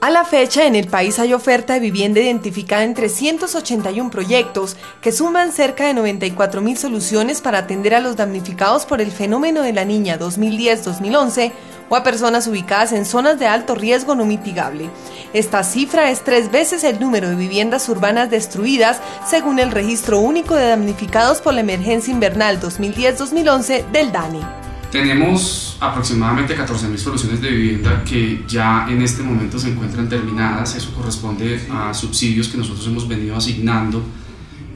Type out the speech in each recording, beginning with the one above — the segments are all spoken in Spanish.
A la fecha, en el país hay oferta de vivienda identificada en 381 proyectos que suman cerca de 94 mil soluciones para atender a los damnificados por el fenómeno de la niña 2010-2011 o a personas ubicadas en zonas de alto riesgo no mitigable. Esta cifra es tres veces el número de viviendas urbanas destruidas según el Registro Único de Damnificados por la Emergencia Invernal 2010-2011 del DANE. Tenemos aproximadamente 14.000 soluciones de vivienda que ya en este momento se encuentran terminadas. Eso corresponde a subsidios que nosotros hemos venido asignando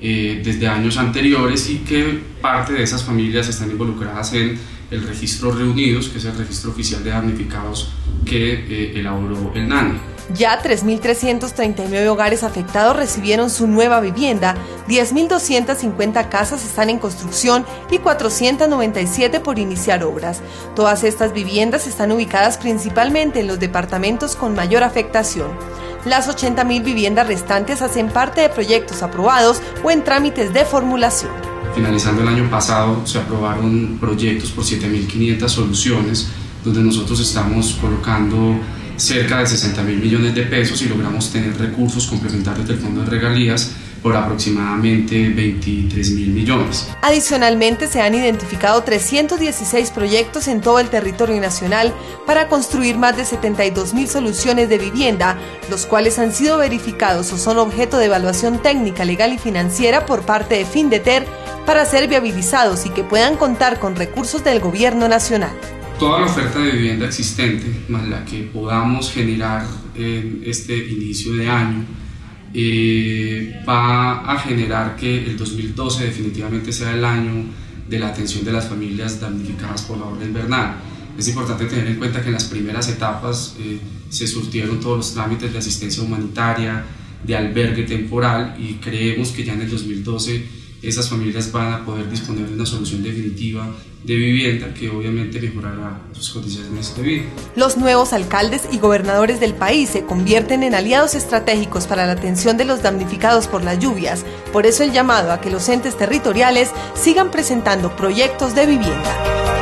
eh, desde años anteriores y que parte de esas familias están involucradas en el registro Reunidos, que es el registro oficial de damnificados que eh, elaboró el NANI. Ya 3.339 hogares afectados recibieron su nueva vivienda, 10.250 casas están en construcción y 497 por iniciar obras. Todas estas viviendas están ubicadas principalmente en los departamentos con mayor afectación. Las 80.000 viviendas restantes hacen parte de proyectos aprobados o en trámites de formulación. Finalizando el año pasado se aprobaron proyectos por 7.500 soluciones donde nosotros estamos colocando cerca de 60 mil millones de pesos y logramos tener recursos complementarios del Fondo de Regalías por aproximadamente 23 mil millones. Adicionalmente, se han identificado 316 proyectos en todo el territorio nacional para construir más de 72 mil soluciones de vivienda, los cuales han sido verificados o son objeto de evaluación técnica, legal y financiera por parte de FINDETER para ser viabilizados y que puedan contar con recursos del Gobierno Nacional toda la oferta de vivienda existente, más la que podamos generar en este inicio de año, eh, va a generar que el 2012 definitivamente sea el año de la atención de las familias damnificadas por la orden invernal. Es importante tener en cuenta que en las primeras etapas eh, se surtieron todos los trámites de asistencia humanitaria, de albergue temporal y creemos que ya en el 2012 esas familias van a poder disponer de una solución definitiva de vivienda que obviamente mejorará sus condiciones de vida. Los nuevos alcaldes y gobernadores del país se convierten en aliados estratégicos para la atención de los damnificados por las lluvias. Por eso el llamado a que los entes territoriales sigan presentando proyectos de vivienda.